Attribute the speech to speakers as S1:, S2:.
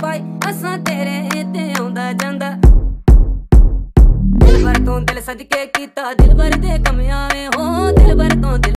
S1: ਪਾਈ ਅਸਾਂ ਤੇਰੇ ਤੇ ਆਉਂਦਾ ਜਾਂਦਾ। ਦਿਲ ਭਰ ਤੋਂ ਦਿਲ ਸਜ ਕੇ ਕੀਤਾ ਦਿਲ ਭਰ ਦੇ ਕਮ